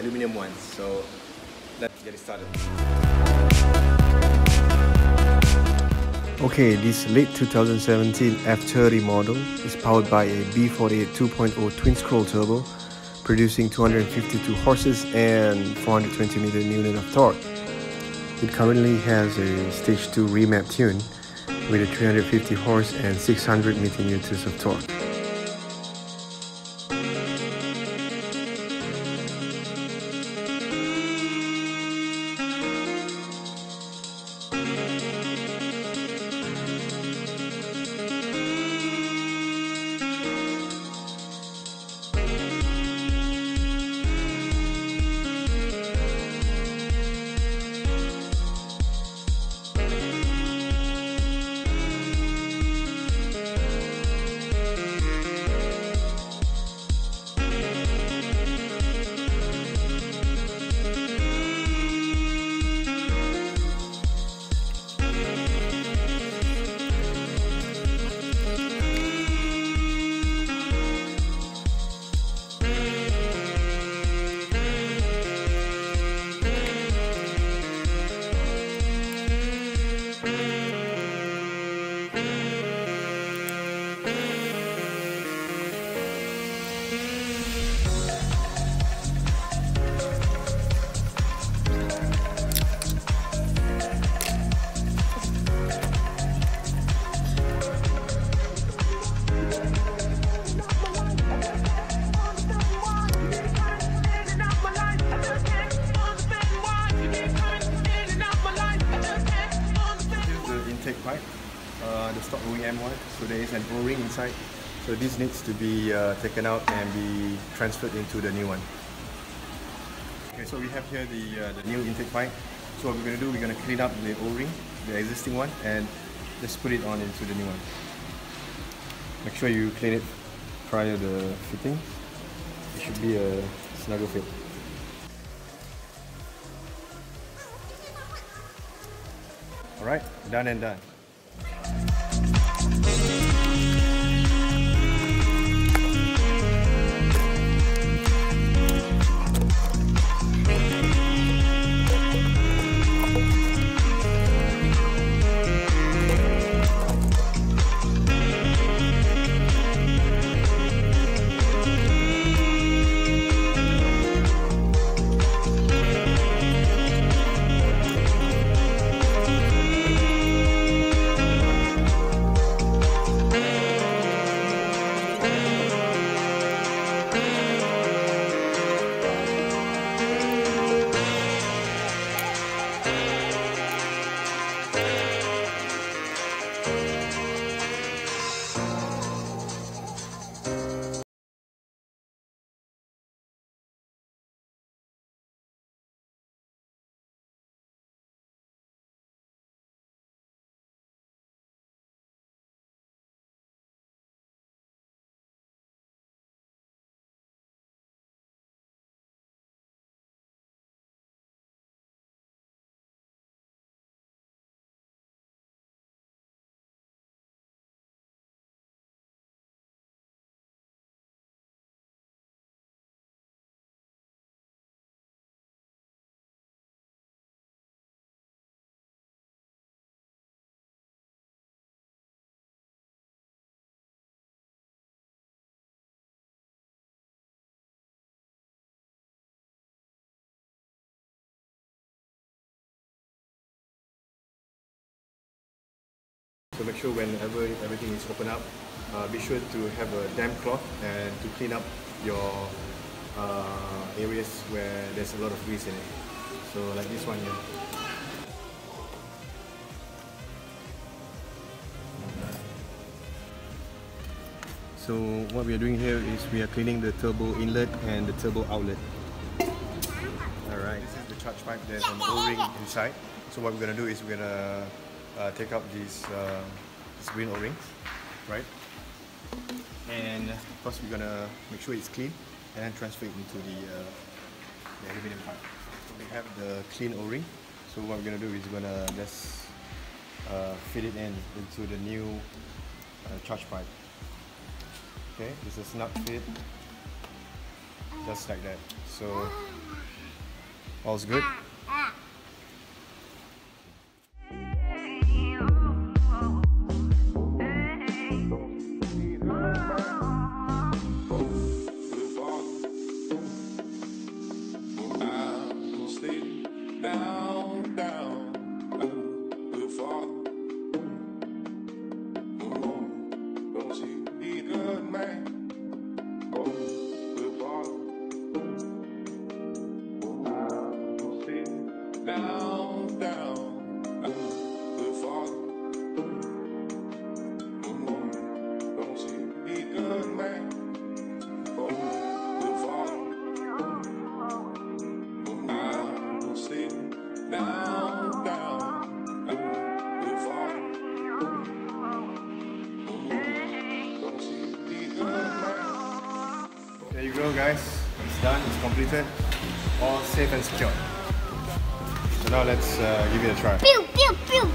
aluminum ones. So let's get it started. Okay, this late 2017 F30 model is powered by a B48 2.0 twin-scroll turbo producing 252 horses and 420 Newton unit of torque. It currently has a stage 2 remap tune with a 350 horse and 600 Newton newtons of torque. Uh, the stock OEM one. So there is an O-ring inside. So this needs to be uh, taken out and be transferred into the new one. Okay, so we have here the, uh, the new intake pipe. So what we're going to do, we're going to clean up the O-ring, the existing one, and just put it on into the new one. Make sure you clean it prior to the fitting. It should be a snuggle fit. Alright, done and done. So make sure whenever everything is open up, uh, be sure to have a damp cloth and to clean up your uh, areas where there's a lot of grease in it. So like this one here. So what we are doing here is we are cleaning the turbo inlet and the turbo outlet. Alright, this is the charge pipe, there's an O-ring inside. So what we're going to do is we're going to uh, take out these, uh, these green O-rings, right? And of course we're gonna make sure it's clean and then transfer it into the, uh, the aluminum part. So we have the clean O-ring. So what we're gonna do is we're gonna just uh, fit it in into the new uh, charge pipe. Okay, it's a snug fit, just like that. So all's good. man. Go to the bottom. Go sit. Guys, it's done, it's completed. All safe and secure. So now let's uh, give it a try. Pew, pew, pew,